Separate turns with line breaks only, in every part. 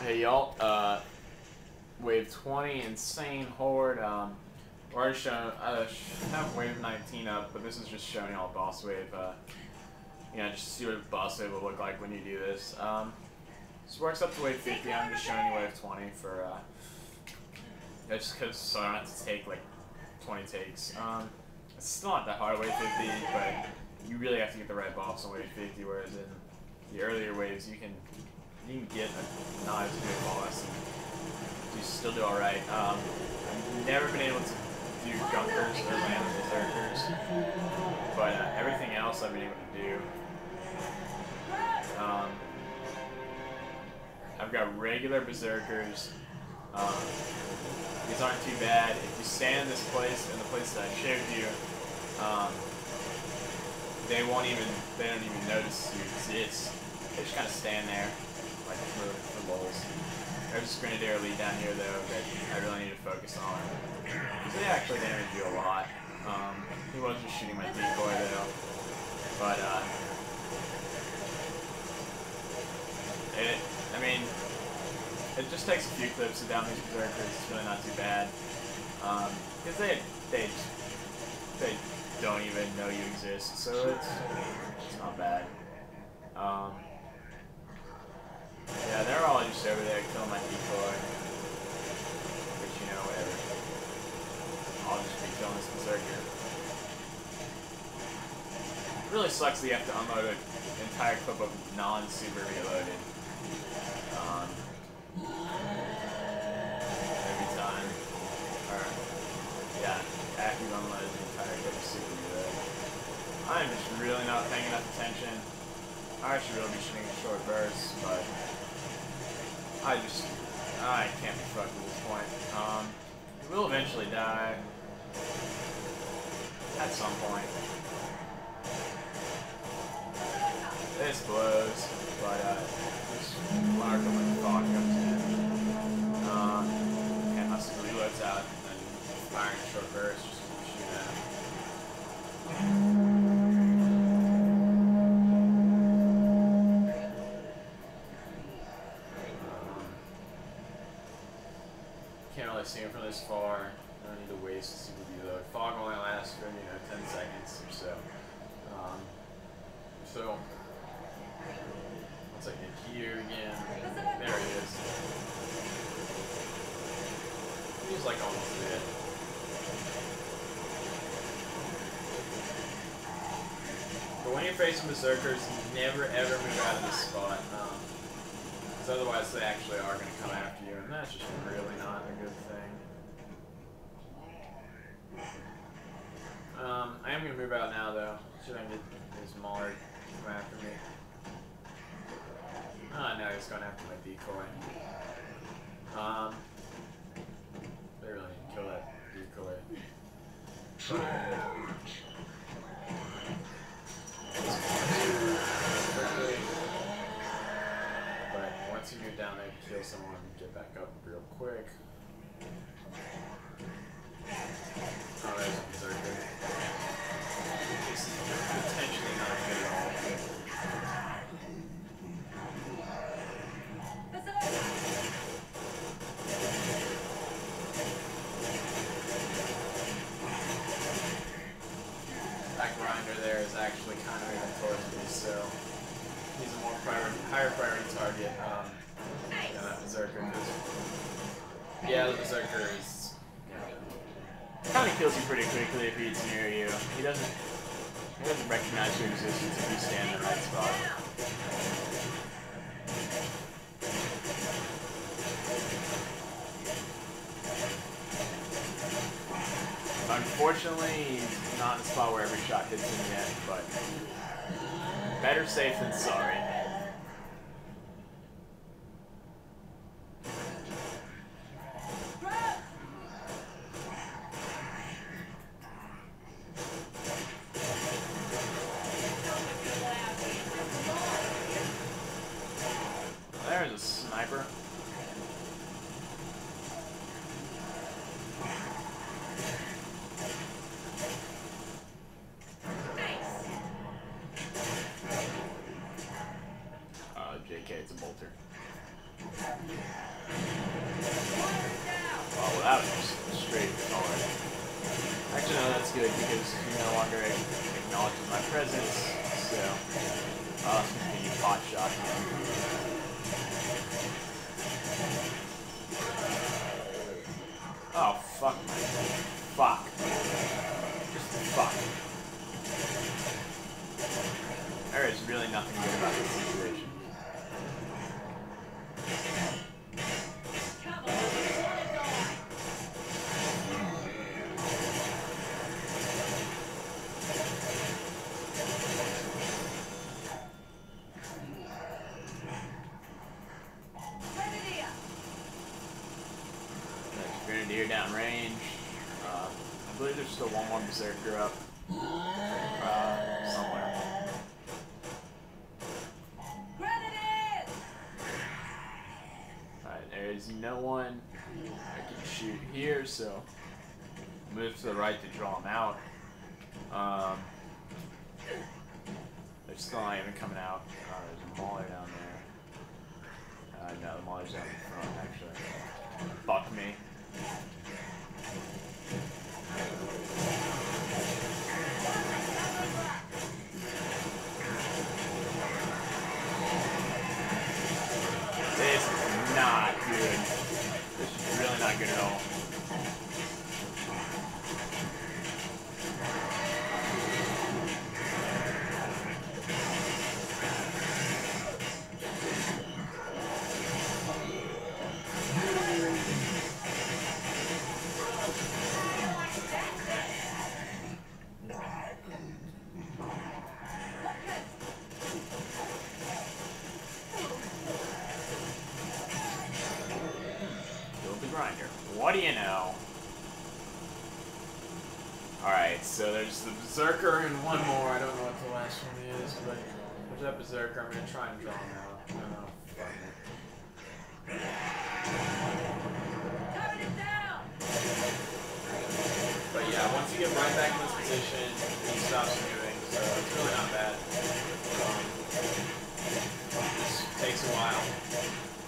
Hey y'all, uh, wave 20 insane horde. Um, already showing, I have wave 19 up, but this is just showing y'all boss wave. Uh, you know, just to see what boss wave will look like when you do this. Um, works up to wave 50. I'm just showing you wave 20 for, uh, just because so I don't have to take like 20 takes. Um, it's still not that hard wave 50, but you really have to get the right boss on wave 50, whereas in the earlier waves you can you can get a as good boss and you still do alright. Um, I've never been able to do Gunkers or Lambent Berserkers, but uh, everything else I've been able to do. Um, I've got regular Berserkers. Um, these aren't too bad. If you stand in this place, in the place that I showed you, um, they won't even, they don't even notice you exist. They just kind of stand there like for, for lulz. There's a Grenadier Elite down here though that I really need to focus on. Because they actually damage you a lot. Um, he was just shooting my decoy though. But uh it I mean it just takes a few clips to down these berserkers, it's really not too bad. Um, because they they they don't even know you exist, so it's it's not bad. Um, yeah, they're all just over there killing my decoy. Which, you know, whatever. I'll just be killing this berserker. It really sucks that you have to unload an entire clip of non-super reloaded. Um, every time. Or, yeah, after you unload the entire clip of super reloaded. I'm just really not paying enough attention. I should really be shooting a short burst, but I just, I can't be fucked at this point. Um, we will eventually die. At some point. This blows, but, uh, when see him from this far. I don't need to waste super reload. Fog only lasts for, you know, 10 seconds or so. Um, so, once I get here again, there he is. He's like almost dead. But when you're facing berserkers, never ever move out of this spot. Um, otherwise they actually are going to come after you, and that's just really not a good thing. Um, I am going to move out now, though. Should I get this Mauler come after me? Oh, no, he's going after my decoy. Um, they really need to kill that decoy. kill someone, get back up real quick. Berserker. Potentially not good at all. That grinder there is actually kind of even towards me, so he's a more priority, higher priority target. Um, yeah, that Berserker. Yeah, the Berserker is. Yeah. Kind of kills you pretty quickly if he's near you. He doesn't. He doesn't recognize your existence if you stand in the right spot. Unfortunately, he's not in a spot where every shot hits him yet, but better safe than sorry. It's a bolter. to because he no longer acknowledges my presence, so I'll just continue pot shot him. Oh, fuck my... Fuck. Believe there's still one more Berserker up. Uh, somewhere. Alright, there's no one I can shoot here, so move to the right to draw them out. You know? Alright, so there's the Berserker and one more. I don't know what the last one is, but there's that Berserker. I'm gonna try and draw him out. Oh, fuck it. But yeah, once you get right back in this position, he stops moving, so it's really not bad. Um, takes a while.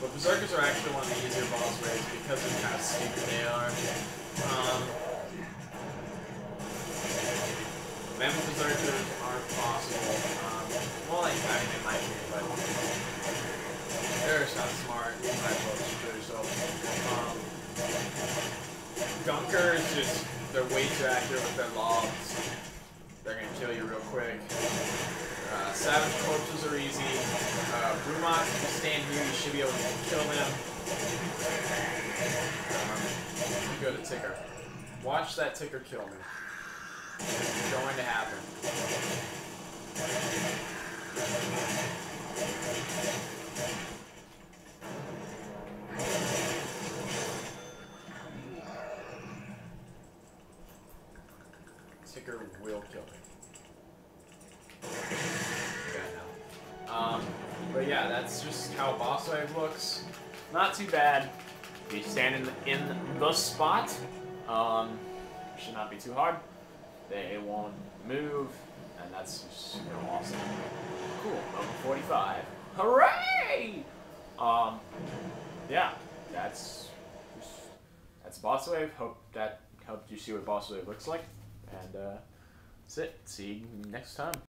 But Berserkers are actually one of the easier boss waves because of how stupid they are. Um, Mammoth Berserkers aren't possible. Um, well, like, I mean, they might be, but they're just not smart. Kill. Um, Gunker is just, they're way too accurate with their lobs. They're gonna kill you real quick. Uh, Savage Corpsers are easy. Uh, if you stand here, you should be able to kill them. Um, you go to Ticker. Watch that Ticker kill me. It's going to happen. Ticker will kill me. Yeah, that's just how boss wave looks. Not too bad. You stand in the, in the spot. Um, should not be too hard. They won't move, and that's just awesome. Cool, level 45. Hooray! Um, yeah, that's just, that's boss wave. Hope that helped you see what boss wave looks like, and uh, that's it. See you next time.